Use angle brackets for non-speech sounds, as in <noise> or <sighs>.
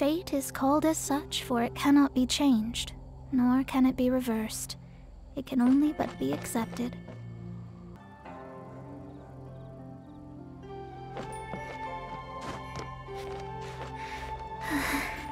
Fate is called as such, for it cannot be changed, nor can it be reversed. It can only but be accepted. <sighs> <sighs>